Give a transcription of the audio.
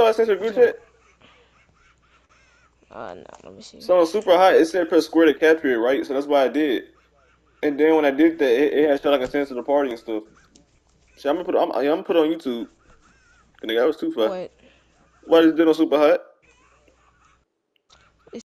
saw I sent to group chat? Uh, no, let me see. So SUPERHOT, it said press square to capture it, right? So that's why I did. And then when I did that, it, it had shot like a sense of the party and stuff. So I'm gonna put I'm, I'm gonna put on YouTube. And the guy was too far. What Why is it on SUPERHOT?